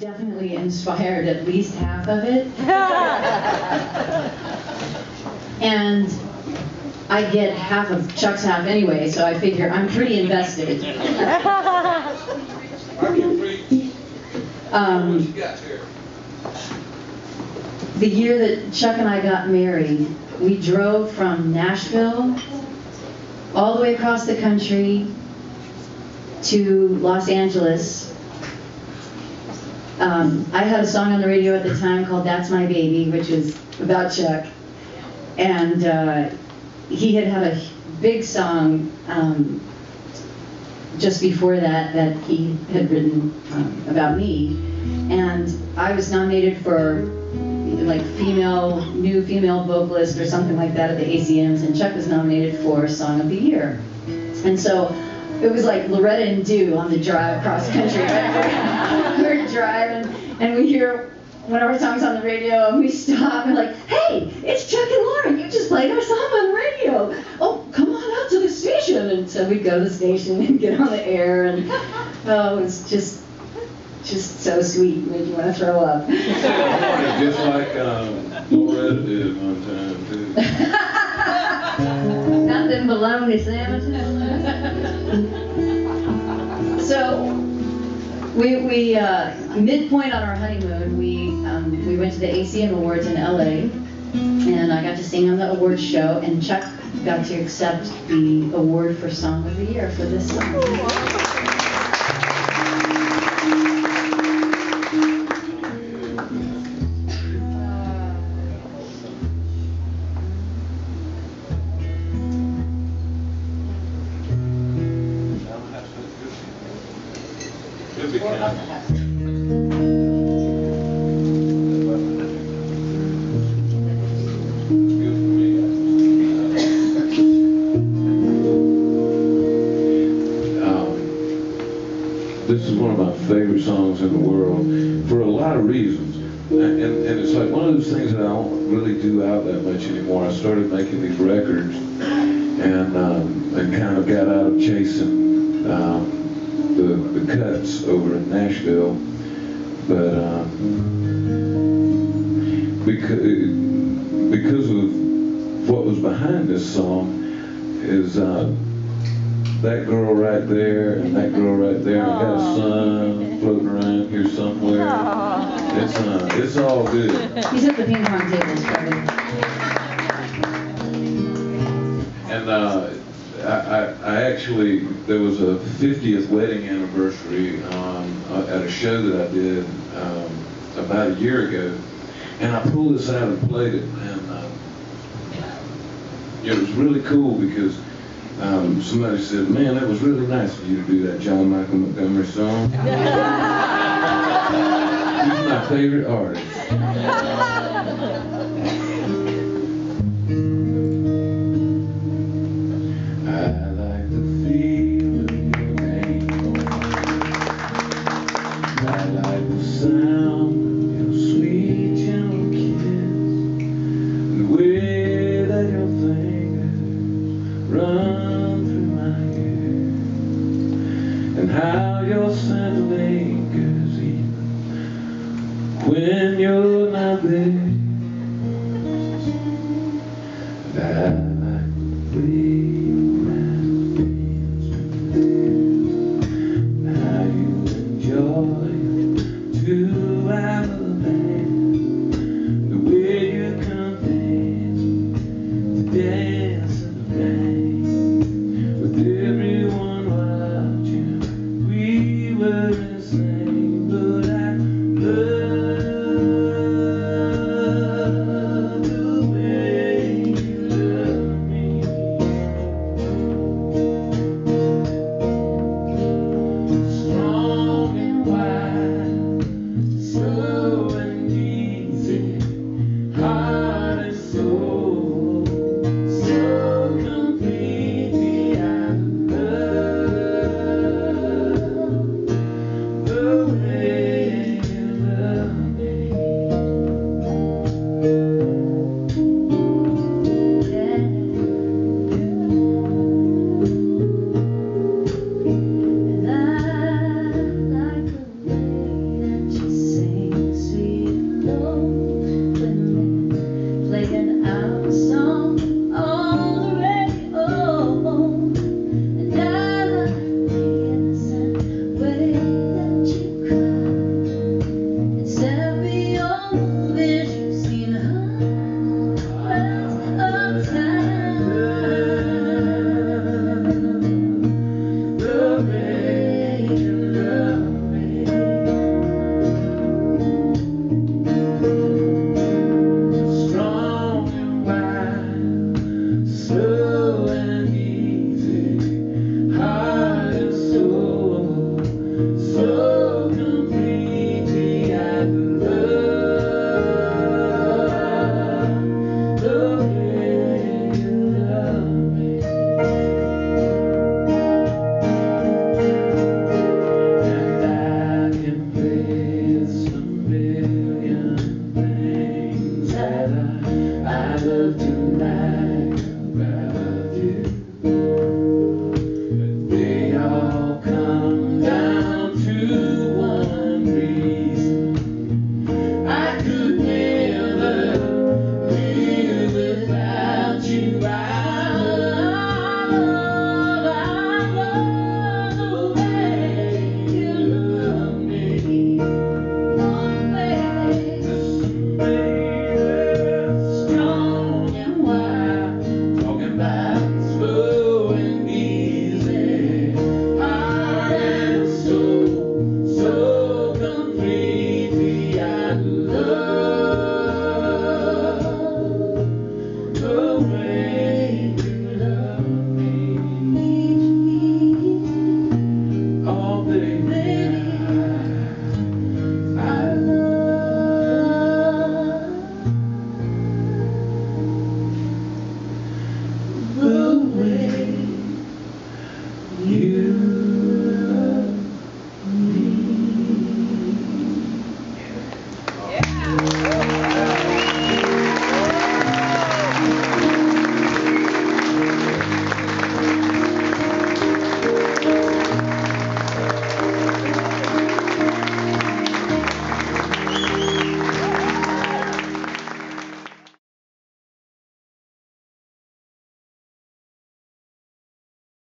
definitely inspired at least half of it. and I get half of Chuck's half anyway, so I figure I'm pretty invested. Um, the year that Chuck and I got married, we drove from Nashville all the way across the country to Los Angeles. Um, I had a song on the radio at the time called That's My Baby, which is about Chuck. And uh, he had had a big song um, just before that that he had written um, about me. And I was nominated for like female, new female vocalist or something like that at the ACMs, and Chuck was nominated for Song of the Year. And so it was like Loretta and Dew on the drive across country. Right? We're driving, and we hear one of our songs on the radio, and we stop and like, hey, it's Chuck and Lari. You just played our song on the radio. Oh, come on out to the station. And so we go to the station and get on the air, and oh, it was just just so sweet, made you want to throw up. Just like um, Loretta did one time too. Nothing them bologna sandwiches. So we, we uh, midpoint on our honeymoon, we um, we went to the ACM Awards in LA, and I got to sing on the awards show, and Chuck got to accept the award for Song of the Year for this song. This is one of my favorite songs in the world for a lot of reasons. And, and and it's like one of those things that I don't really do out that much anymore. I started making these records and um, and kind of got out of chasing um, the, the cuts over in Nashville. But um, because, because of what was behind this song is uh, that girl right there and that girl right there. I got a son floating around here somewhere. It's uh, it's all good. He's at the ping pong table started. And uh, I, I, I actually, there was a 50th wedding anniversary um, uh, at a show that I did um, about a year ago. And I pulled this out and played it. And uh, it was really cool because um, somebody said, man, that was really nice of you to do that John Michael Montgomery song. He's my favorite artist. how your scent lingers even when you're not there.